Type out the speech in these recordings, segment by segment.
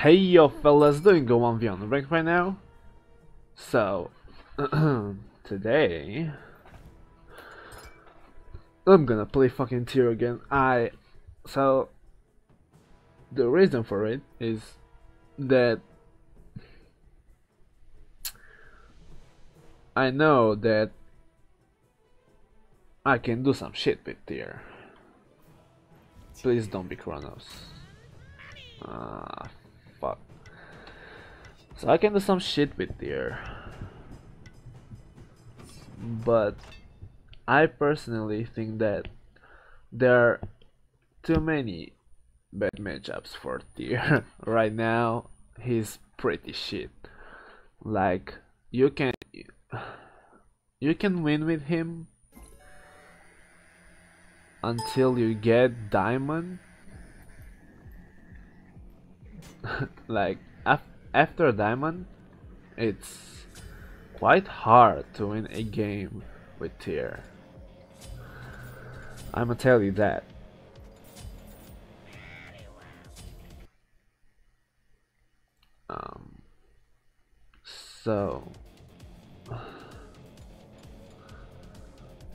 Hey yo fellas, doing go 1v on rank right now? So, today, I'm gonna play fucking Tyr again. I, so, the reason for it is that I know that I can do some shit with Tyr. Please don't be Chronos. Ah, fuck. So I can do some shit with Tyr. But I personally think that there are too many bad matchups for Tyr. right now, he's pretty shit. Like, you can you can win with him until you get diamond like af after diamond it's quite hard to win a game with Tyr I'ma tell you that um so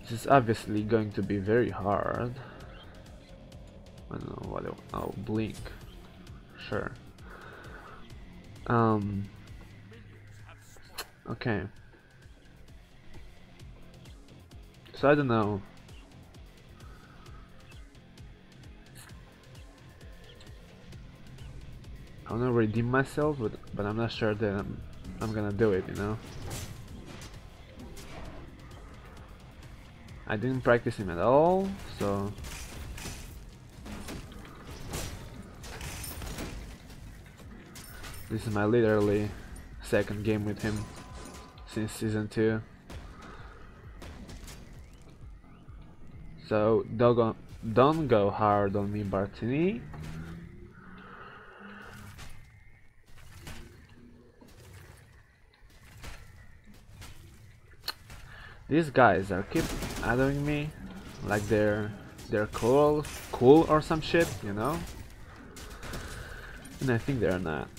This is obviously going to be very hard. I don't know what I'll blink. Sure. Um. Okay. So I don't know. I want to redeem myself, but but I'm not sure that I'm I'm gonna do it. You know. I didn't practice him at all, so... This is my literally second game with him since season 2. So don't don't go hard on me Bartini. These guys are keep adding me like they're they're cool cool or some shit, you know? And I think they're not.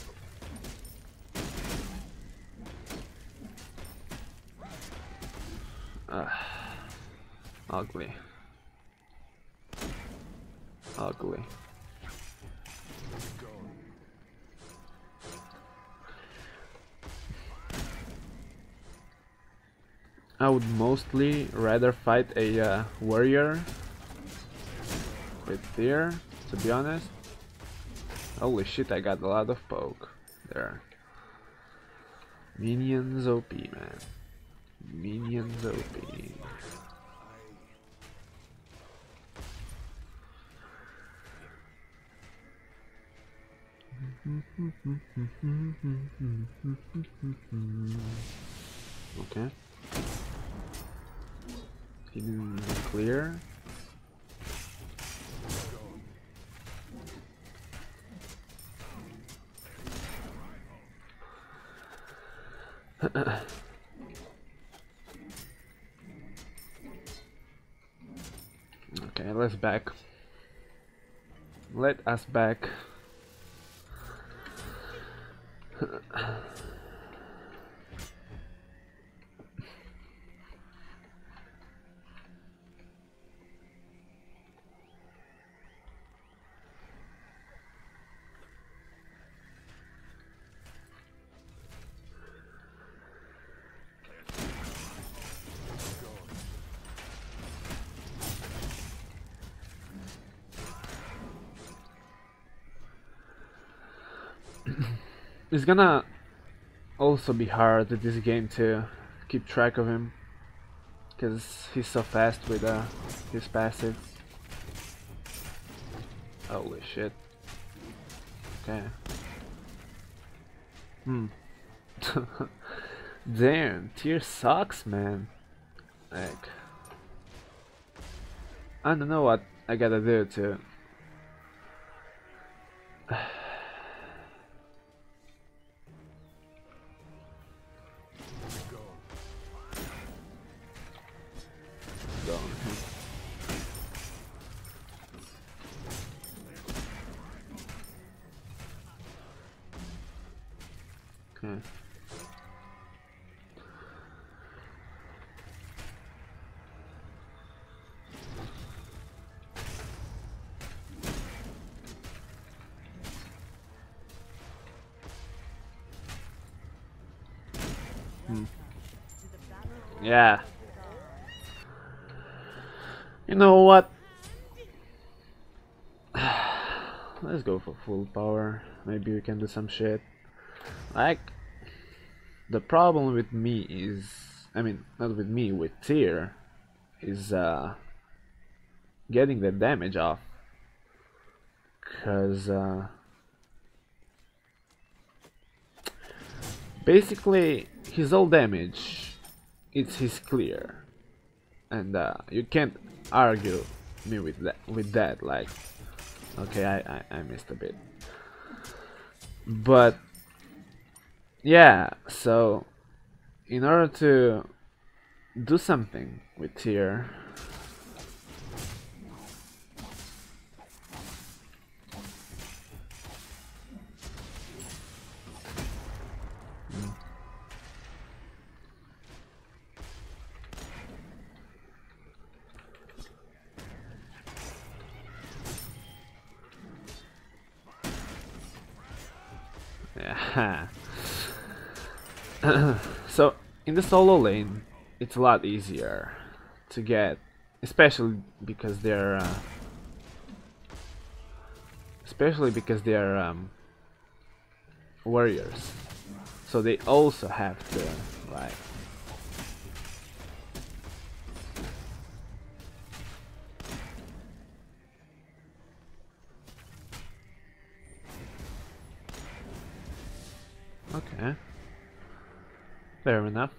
Uh, ugly. Ugly. I would mostly rather fight a uh, warrior with fear, to be honest. Holy shit, I got a lot of poke there. Minions OP, man. Minions OP. okay. Hidden clear. okay, let's back. Let us back. it's gonna also be hard at this game to keep track of him because he's so fast with uh, his passive. Holy shit. Okay. Hmm. Damn, Tyr sucks, man. Like, I don't know what I gotta do to Yeah. You know what? Let's go for full power. Maybe we can do some shit. Like, the problem with me is, I mean, not with me, with Tyr, is uh, getting the damage off. Cause uh, basically his all damage, it's his clear, and uh, you can't argue me with that. With that, like, okay, I, I I missed a bit, but yeah. So in order to do something with Tyr. so in the solo lane, it's a lot easier to get, especially because they're, uh, especially because they're um, warriors. So they also have to like Fair enough.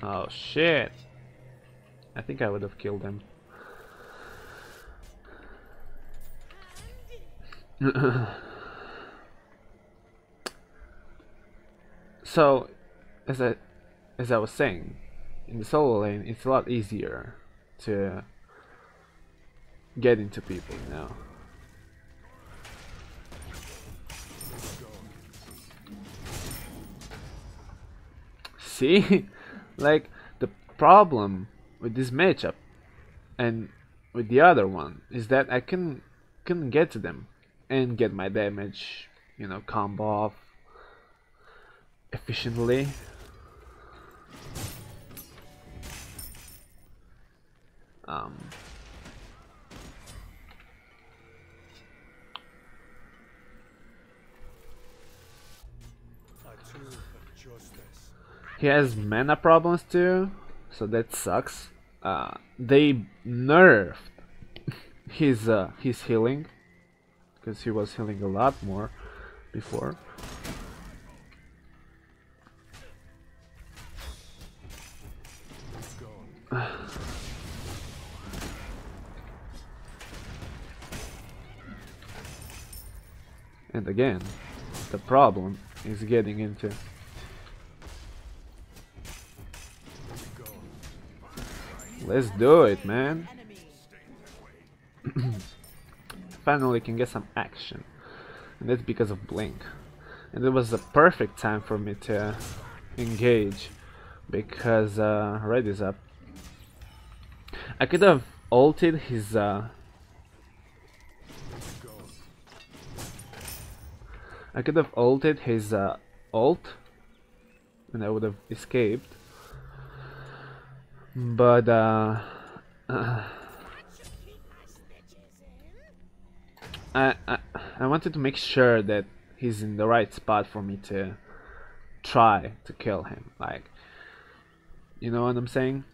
Oh shit. I think I would have killed him. so, as I as I was saying, in the solo lane, it's a lot easier to get into people now. See? like, the problem with this matchup and with the other one is that I can can get to them and get my damage, you know, combo off efficiently. Um, he has mana problems too, so that sucks. Uh, they nerfed his uh, his healing because he was healing a lot more before. and again, the problem is getting into Let's do it, man. Finally can get some action. And that's because of Blink. And it was the perfect time for me to engage because uh, Red is up. I could have ulted his uh, I could have ulted his uh, ult and I would have escaped but uh, I, I I wanted to make sure that he's in the right spot for me to try to kill him like you know what I'm saying?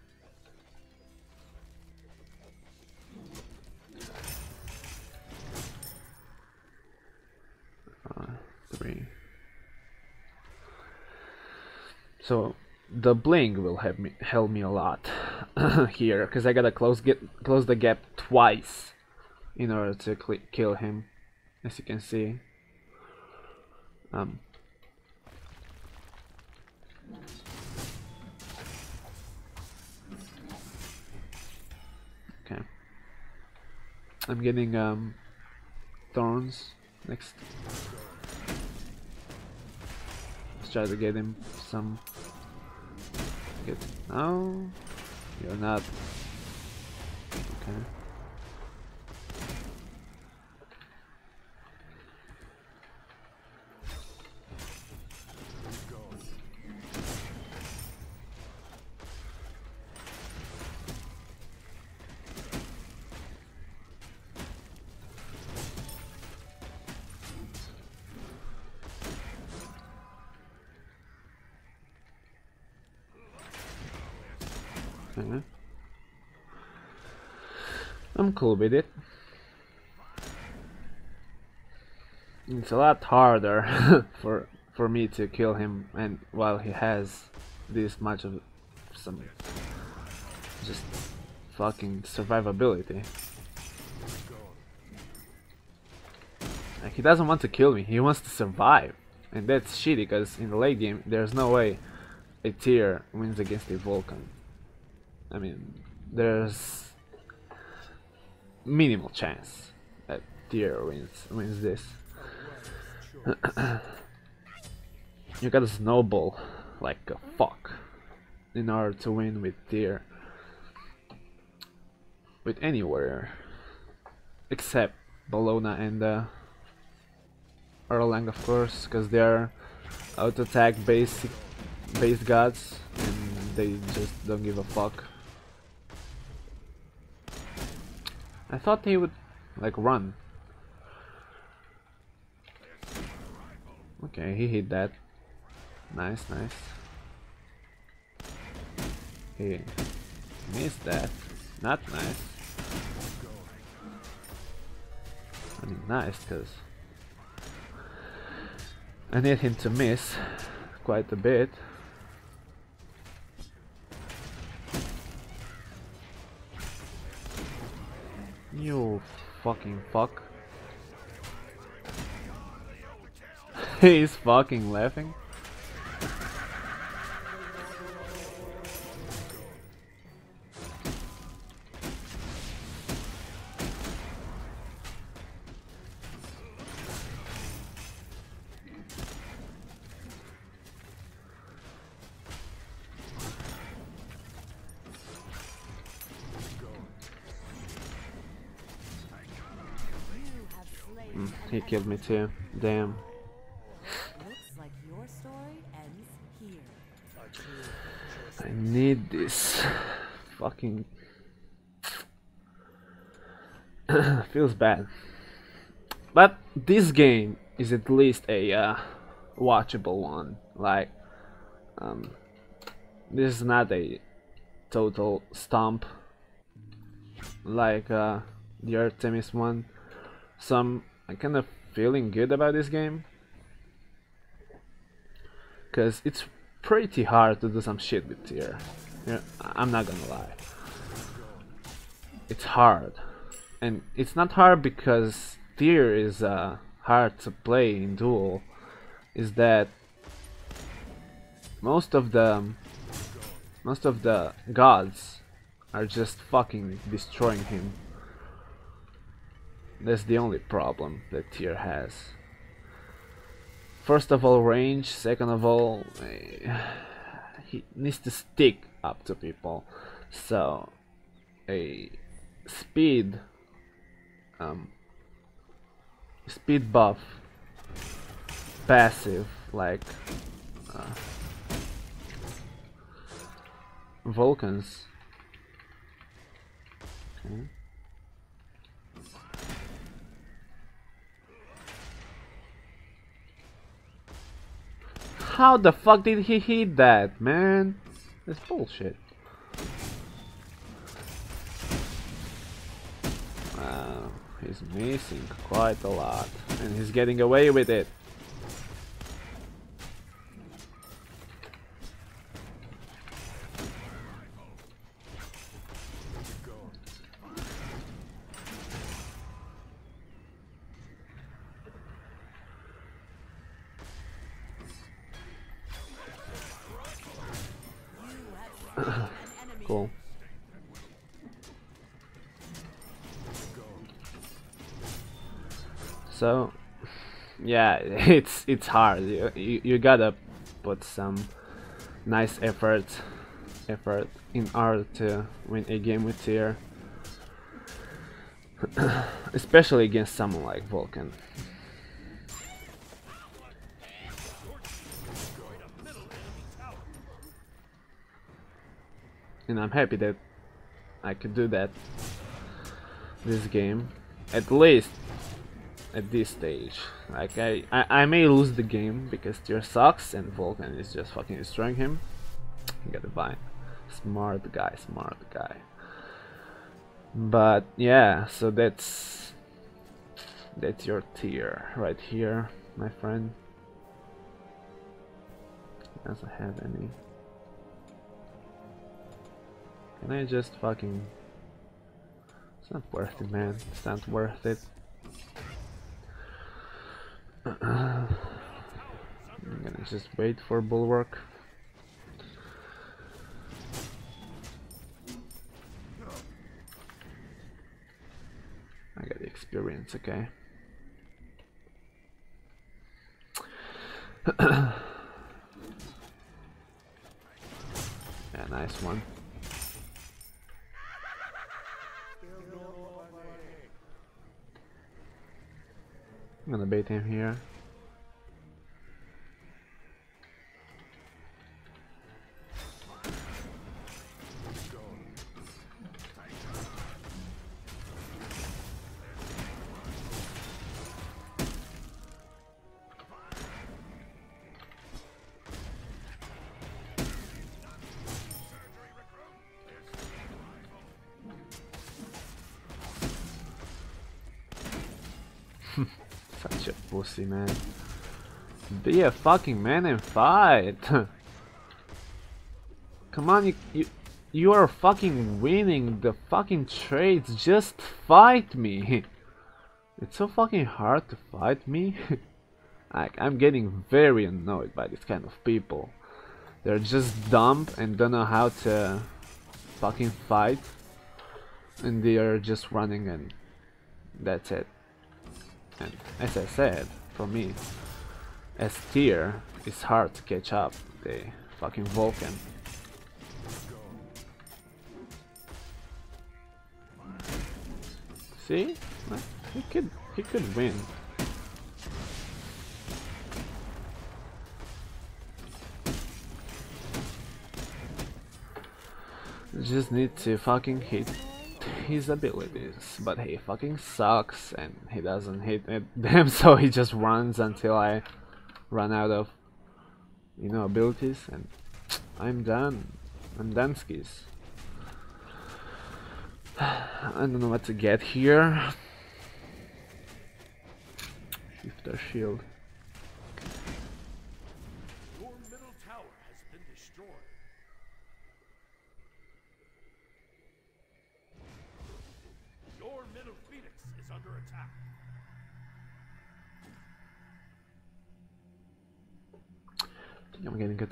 Uh, three. So the Blink will help me help me a lot here because I gotta close get close the gap twice in order to kill him as you can see um, okay I'm getting um, thorns next. Let's try to get him some. Get no, you're not. Okay. I'm cool with it. It's a lot harder for for me to kill him and while he has this much of some just fucking survivability. Like, he doesn't want to kill me, he wants to survive. And that's shitty because in the late game there's no way a Tyr wins against a Vulcan. I mean, there's minimal chance that Tyr wins wins this. you gotta snowball like a fuck in order to win with Tyr. With anywhere except Bellona and uh, Erlang of course, because they are auto attack basic based gods and they just don't give a fuck. I thought he would like run. Okay, he hit that. Nice, nice. He missed that. Not nice. I mean, nice, because I need him to miss quite a bit. You fucking fuck. He's fucking laughing. Killed me too. Damn. I need this. Fucking. Feels bad. But this game is at least a uh, watchable one. Like, um, this is not a total stomp like uh, the Artemis one. Some I'm kind of feeling good about this game. Because it's pretty hard to do some shit with Tyr. Yeah, I'm not gonna lie. It's hard. And it's not hard because Tyr is uh, hard to play in duel. Is that most of the most of the gods are just fucking destroying him. That's the only problem that Tyr has. First of all range, second of all eh, he needs to stick up to people. So a speed um, speed buff passive like uh, Vulcans Okay. How the fuck did he hit that, man? That's bullshit. Wow, he's missing quite a lot. And he's getting away with it. So, yeah, it's it's hard. You, you you gotta put some nice effort effort in order to win a game with Tyr. Especially against someone like Vulcan. And I'm happy that I could do that this game. At least at this stage. Like I, I, I may lose the game because Tyr sucks and Vulcan is just fucking destroying him. You gotta buy. Smart guy, smart guy. But yeah, so that's that's your Tyr right here, my friend. Doesn't have any. Can I just fucking? It's not worth it, man. It's not worth it. I'm gonna just wait for bulwark. I got the experience, okay. yeah, nice one. I'm gonna bait him here. Be a fucking man and fight. Come on, you, you you are fucking winning the fucking trades. Just fight me. It's so fucking hard to fight me. like I'm getting very annoyed by this kind of people. They're just dumb and don't know how to fucking fight. And they are just running and that's it. And as I said, for me, as Tyr, it's hard to catch up the fucking Vulcan. See? He could he could win. Just need to fucking hit his abilities, but he fucking sucks and he doesn't hit them, so he just runs until I run out of, you know, abilities, and I'm done. I'm done skis. I don't know what to get here. Shifter shield.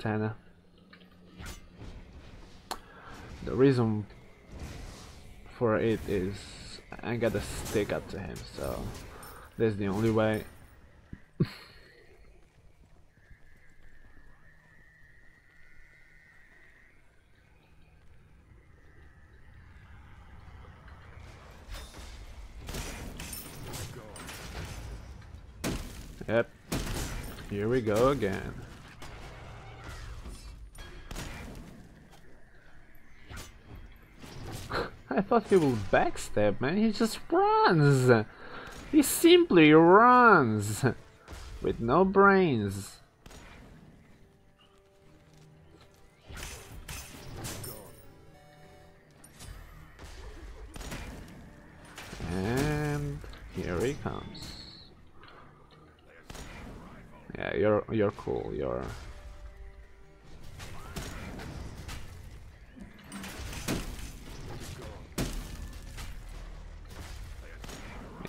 Katana. The reason for it is I gotta stick up to him, so that's the only way. yep. Here we go again. I thought he would backstab, man. He just runs. He simply runs with no brains. And here he comes. Yeah, you're you're cool. You're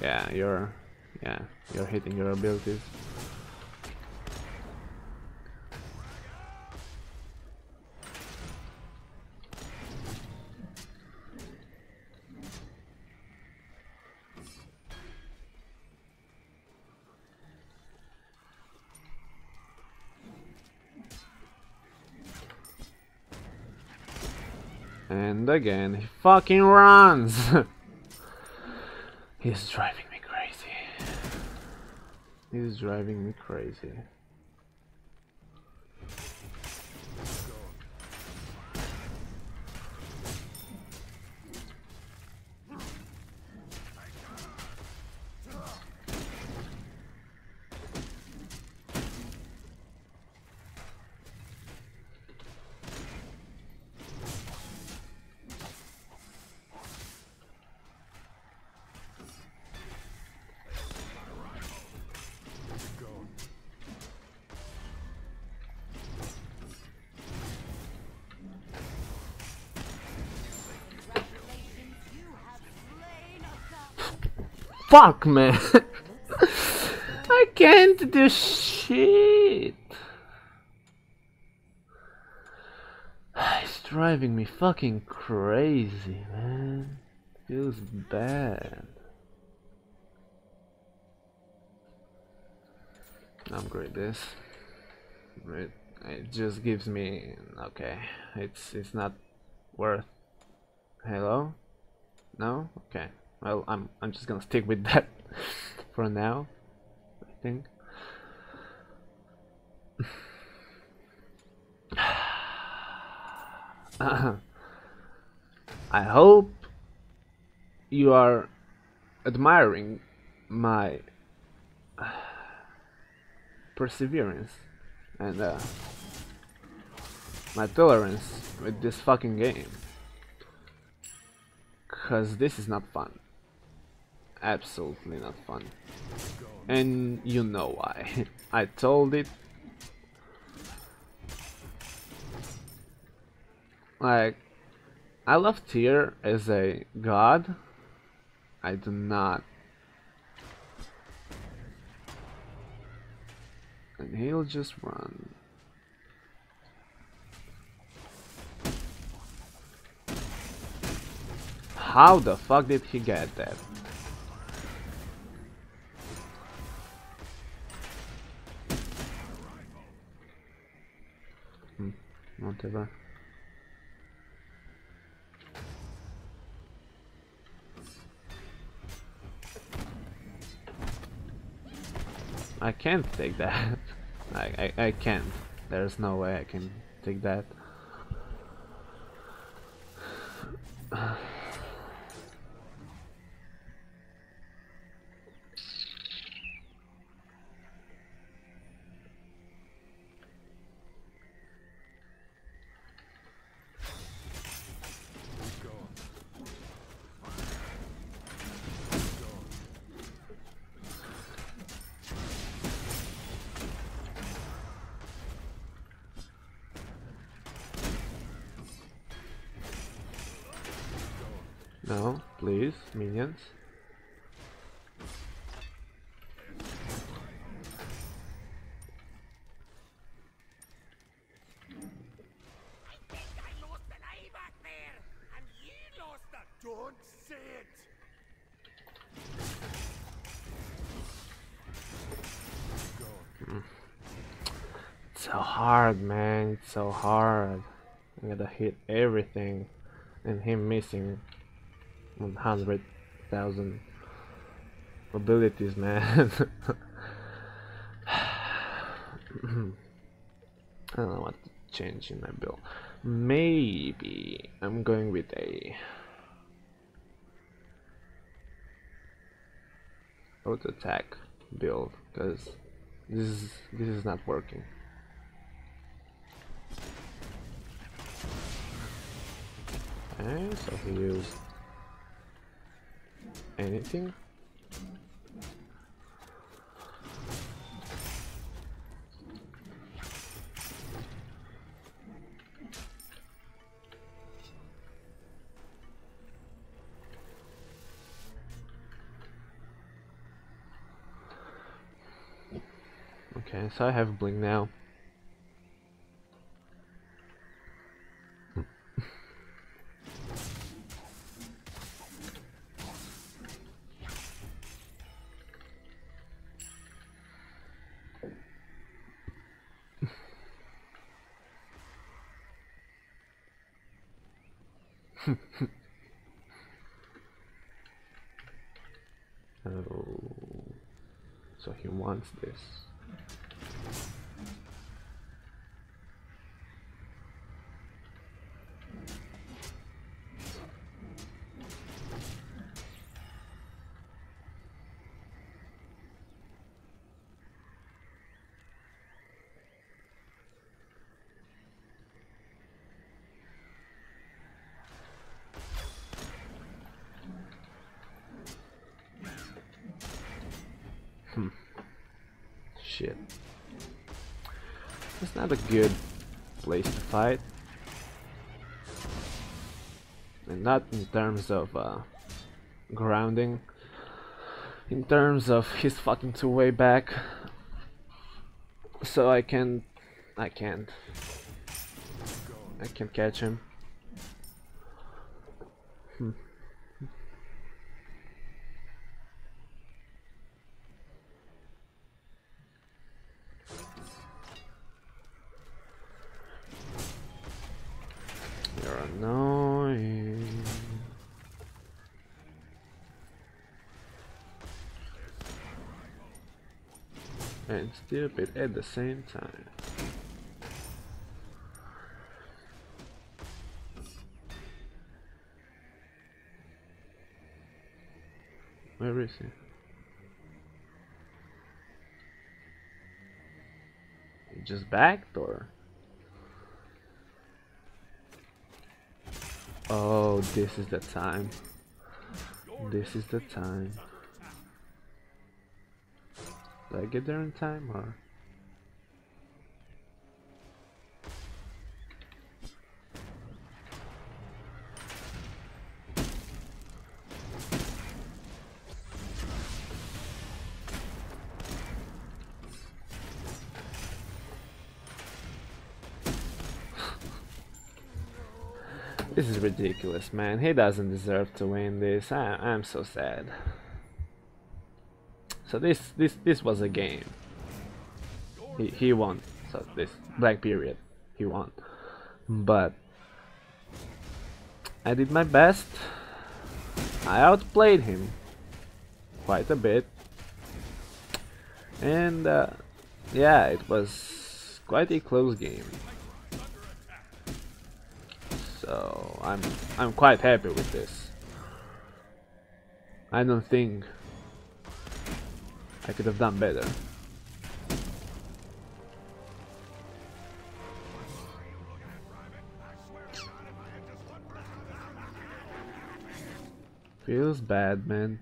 Yeah, you're yeah, you're hitting your abilities. And again, he fucking runs! He's driving me crazy. He's driving me crazy. Fuck, man! I can't do shit! It's driving me fucking crazy, man. Feels bad. Upgrade this. It, it just gives me okay. It's it's not worth. Hello? No? Okay. Well, I'm I'm just gonna stick with that for now. I think. I hope you are admiring my perseverance and uh, my tolerance with this fucking game. Cause this is not fun. Absolutely not fun. And you know why. I told it. Like, I love Tyr as a god. I do not. And he'll just run. How the fuck did he get that? I can't take that. I, I, I can't. There's no way I can take that. No, please, minions. I lost an eye back there, and you lost it. Don't say it. It's so hard, man. It's so hard. I gotta hit everything, and him missing 100,000 abilities, man. I don't know what to change in my build. Maybe I'm going with a auto attack build because this is this is not working. Okay, so I can use anything. Okay, so I have blink now. This. Shit. It's not a good place to fight. And not in terms of uh, grounding. In terms of his fucking two way back. So I can I can't I can't catch him. Hmm. You're annoying. Stupid at the same time. Where is he? He just backed or? Oh, this is the time. This is the time. Did I get there in time or? This is ridiculous, man. He doesn't deserve to win this. I, I'm so sad. So this this this was a game. He he won. So this black period, he won. But I did my best. I outplayed him quite a bit, and uh, yeah, it was quite a close game. So I'm I'm quite happy with this. I don't think I could have done better. Feels bad, man.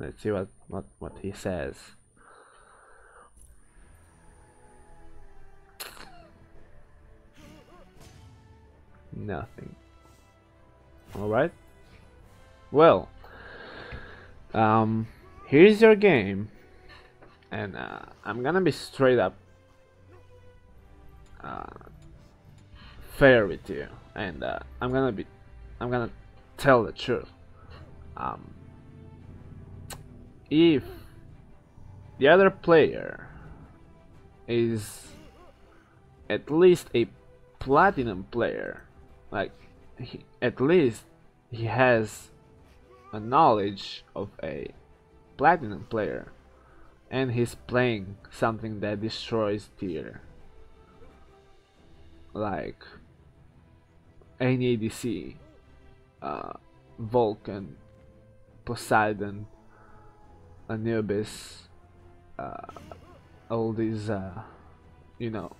Let's see what, what, what he says. Nothing. Alright. Well, um, here's your game. And uh, I'm gonna be straight up uh, fair with you. And uh, I'm gonna be, I'm gonna tell the truth. Um, if the other player is at least a platinum player like he, at least he has a knowledge of a platinum player and he's playing something that destroys Tyr. Like any ADC uh, Vulcan Poseidon Anubis, uh, all these, uh, you know,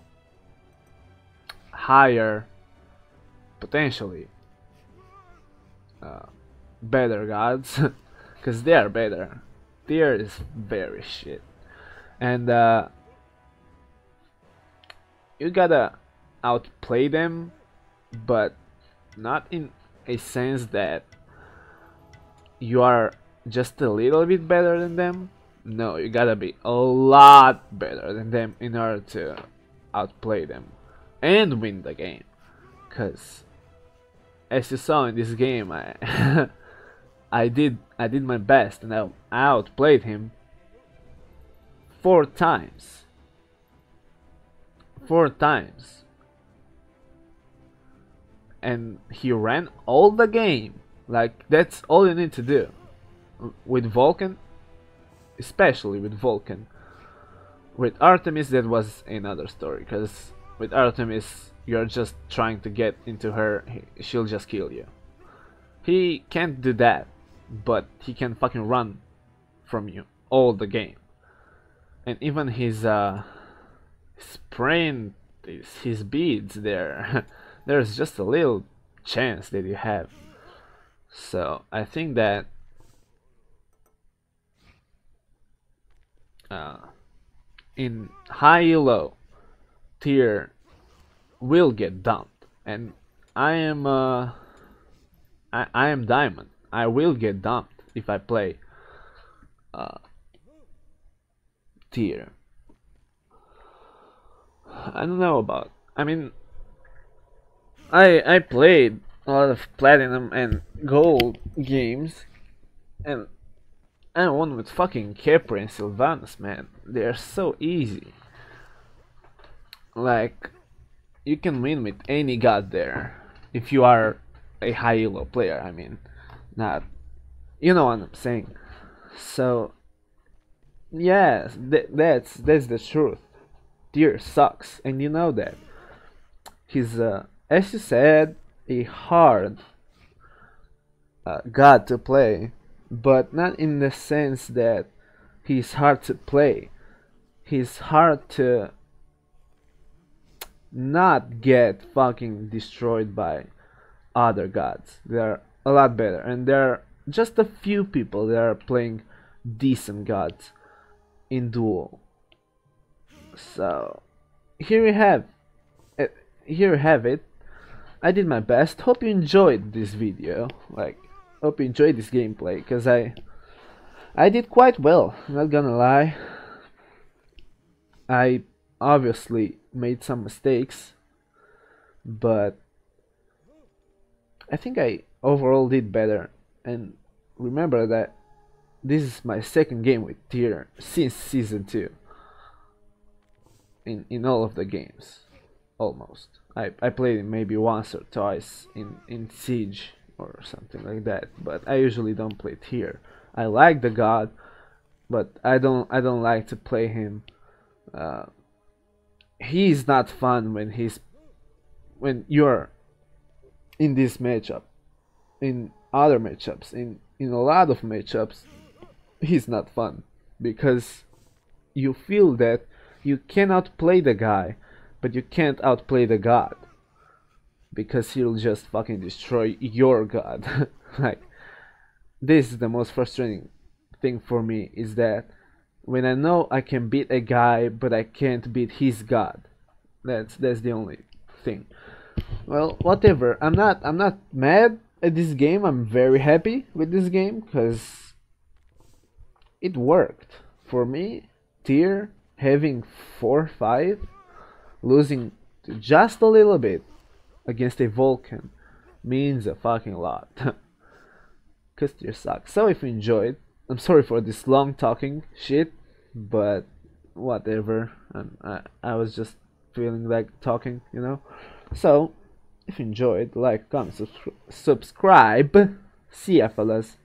higher, potentially, uh, better gods, because they are better. Tyr is very shit, and uh, you gotta outplay them, but not in a sense that you are just a little bit better than them. No, you gotta be a lot better than them in order to outplay them and win the game. Cause as you saw in this game, I I did I did my best and I outplayed him four times. Four times. And he ran all the game. Like that's all you need to do. With Vulcan, especially with Vulcan. With Artemis that was another story because with Artemis you're just trying to get into her she'll just kill you. He can't do that, but he can fucking run from you all the game. And even his uh sprint his, his beads there there's just a little chance that you have. So I think that uh, in high low tier will get dumped. And I am uh, I, I am diamond. I will get dumped if I play uh, Tyr. I don't know about I mean I I played a lot of platinum and gold games and I won with fucking Khepri and Sylvanus man. They're so easy. Like you can win with any god there. If you are a high elo player I mean. Not you know what I'm saying. So yes th that's that's the truth. Tyr sucks. And you know that. He's uh, as you said a hard uh, god to play but not in the sense that he's hard to play he's hard to not get fucking destroyed by other gods. They're a lot better, and there are just a few people that are playing decent gods in duel. So here we have it. Here you have it. I did my best. Hope you enjoyed this video. Like, hope you enjoyed this gameplay, because I I did quite well. Not gonna lie. I obviously made some mistakes, but I think I overall did better. And remember that this is my second game with Tyr since season 2 in in all of the games almost I, I played it maybe once or twice in in siege or something like that. But I usually don't play Tyr. I like the god but I don't I don't like to play him uh, he's not fun when he's when you're in this matchup in other matchups in in a lot of matchups he's not fun because you feel that you cannot play the guy but you can't outplay the god because he'll just fucking destroy your god like this is the most frustrating thing for me is that when I know I can beat a guy but I can't beat his god. That's that's the only thing. Well, whatever. I'm not I'm not mad at this game. I'm very happy with this game cuz it worked. For me, Tyr having 4 5 losing just a little bit against a Vulcan means a fucking lot. Cause sucks. So if you enjoyed, I'm sorry for this long talking shit, but whatever. I'm, I I was just feeling like talking, you know. So if you enjoyed, like, comment, subscri subscribe. See ya, fellas.